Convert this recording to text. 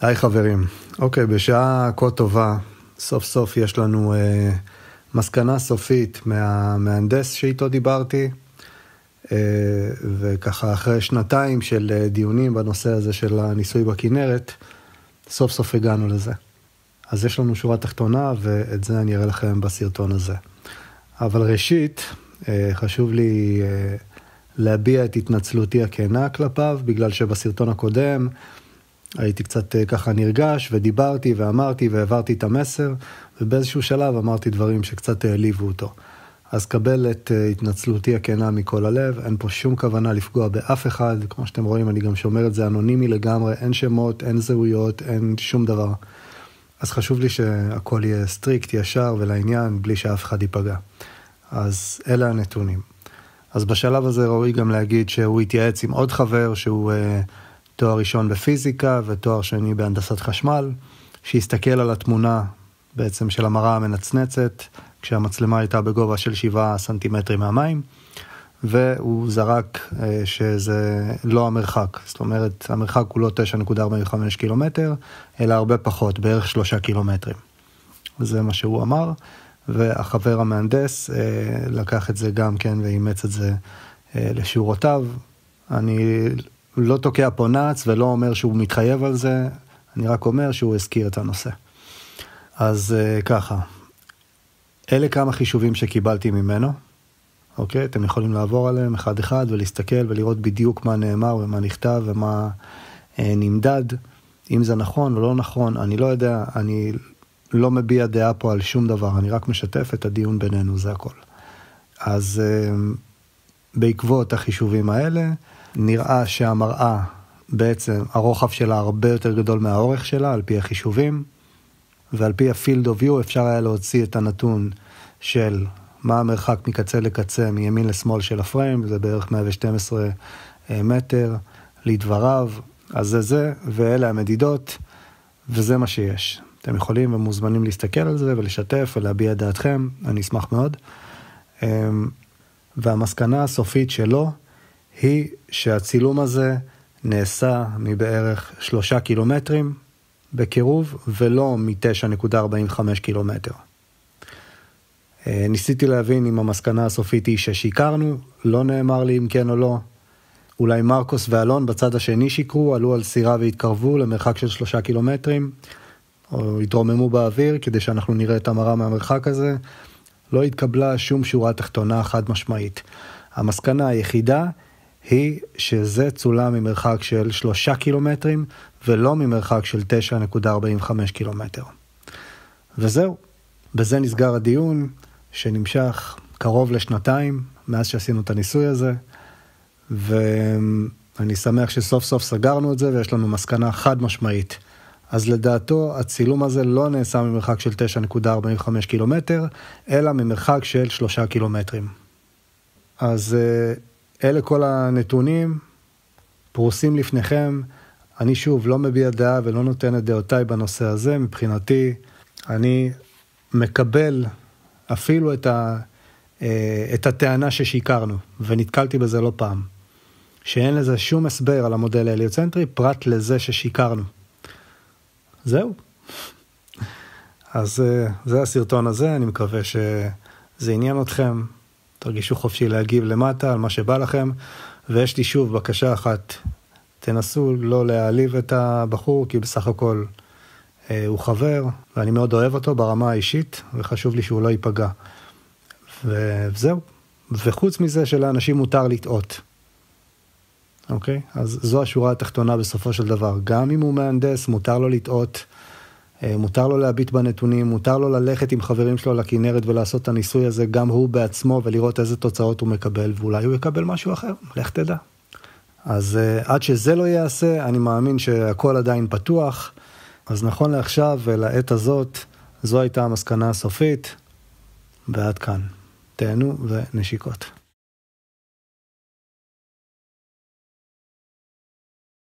היי חברים, אוקיי, בשעה כה טובה, סוף סוף יש לנו אה, מסקנה סופית מהמהנדס שאיתו דיברתי, אה, וככה אחרי שנתיים של אה, דיונים בנושא הזה של הניסוי בכנרת, סוף סוף הגענו לזה. אז יש לנו שורה תחתונה, ואת זה אני אראה לכם בסרטון הזה. אבל ראשית, אה, חשוב לי אה, להביע את התנצלותי הכנה כלפיו, בגלל שבסרטון הקודם הייתי קצת אה, ככה נרגש, ודיברתי ואמרתי והעברתי את המסר, ובאיזשהו שלב אמרתי דברים שקצת העליבו אותו. אז קבל את התנצלותי הכנה מכל הלב, אין פה שום כוונה לפגוע באף אחד, כמו שאתם רואים אני גם שומר את זה אנונימי לגמרי, אין שמות, אין זהויות, אין שום דבר. אז חשוב לי שהכל יהיה strict, ישר ולעניין, בלי שאף אחד ייפגע. אז אלה הנתונים. אז בשלב הזה ראוי גם להגיד שהוא התייעץ עם עוד חבר שהוא uh, תואר ראשון בפיזיקה ותואר שני בהנדסת חשמל, שהסתכל על התמונה בעצם של המראה המנצנצת, כשהמצלמה הייתה בגובה של 7 סנטימטרים מהמים, והוא זרק uh, שזה לא המרחק, זאת אומרת המרחק הוא לא 9.45 קילומטר, אלא הרבה פחות, בערך 3 קילומטרים. וזה מה שהוא אמר. והחבר המהנדס אה, לקח את זה גם כן ואימץ את זה אה, לשורותיו. אני לא תוקע פה נאץ ולא אומר שהוא מתחייב על זה, אני רק אומר שהוא הזכיר את הנושא. אז אה, ככה, אלה כמה חישובים שקיבלתי ממנו, אוקיי? אתם יכולים לעבור עליהם אחד-אחד ולהסתכל ולראות בדיוק מה נאמר ומה נכתב ומה אה, נמדד. אם זה נכון או לא נכון, אני לא יודע, אני לא מביע דעה פה על שום דבר, אני רק משתף את הדיון בינינו, זה הכל. אז אה, בעקבות החישובים האלה, נראה שהמראה, בעצם הרוחב שלה הרבה יותר גדול מהאורך שלה, על פי החישובים, ועל פי ה-field of view אפשר היה להוציא את הנתון של מה המרחק מקצה לקצה, מימין לשמאל של הפריים, זה בערך 112 אה, מטר, לדבריו, אז זה זה, ואלה המדידות, וזה מה שיש. אתם יכולים ומוזמנים להסתכל על זה ולשתף ולהביע את דעתכם, אני אשמח מאוד. אמ, והמסקנה הסופית שלו היא שהצילום הזה נעשה מבערך שלושה קילומטרים בקירוב ולא מ-9.45 קילומטר. אה, ניסיתי להבין אם המסקנה הסופית היא ששיקרנו, לא נאמר לי אם כן או לא. אולי מרקוס ואלון בצד השני שיקרו, עלו על סירה והתקרבו למרחק של שלושה קילומטרים. או התרוממו באוויר כדי שאנחנו נראה את המראה מהמרחק הזה. לא התקבלה שום שורה תחתונה חד משמעית. המסקנה היחידה היא שזה צולם ממרחק של שלושה קילומטרים ולא ממרחק של 9.45 קילומטר. וזהו, בזה נסגר הדיון שנמשך קרוב לשנתיים מאז שעשינו את הניסוי הזה, ואני שמח שסוף סוף סגרנו את זה ויש לנו מסקנה חד משמעית. אז לדעתו הצילום הזה לא נעשה ממרחק של 9.45 קילומטר, אלא ממרחק של 3 קילומטרים. אז אה, אלה כל הנתונים פרוסים לפניכם. אני שוב לא מביע דעה ולא נותן את דעותיי בנושא הזה. מבחינתי, אני מקבל אפילו את, ה, אה, את הטענה ששיקרנו, ונתקלתי בזה לא פעם, שאין לזה שום הסבר על המודל ההליוצנטרי פרט לזה ששיקרנו. זהו. אז אה, זה הסרטון הזה, אני מקווה שזה עניין אתכם. תרגישו חופשי להגיב למטה על מה שבא לכם. ויש לי שוב בקשה אחת, תנסו לא להעליב את הבחור, כי בסך הכל אה, הוא חבר, ואני מאוד אוהב אותו ברמה האישית, וחשוב לי שהוא לא ייפגע. וזהו. וחוץ מזה שלאנשים מותר לטעות. אוקיי? אז זו השורה התחתונה בסופו של דבר. גם אם הוא מהנדס, מותר לו לטעות, מותר לו להביט בנתונים, מותר לו ללכת עם חברים שלו לכנרת ולעשות את הניסוי הזה, גם הוא בעצמו, ולראות איזה תוצאות הוא מקבל, ואולי הוא יקבל משהו אחר, לך תדע. אז uh, עד שזה לא ייעשה, אני מאמין שהכל עדיין פתוח. אז נכון לעכשיו ולעת הזאת, זו הייתה המסקנה הסופית, ועד כאן. תהנו ונשיקות.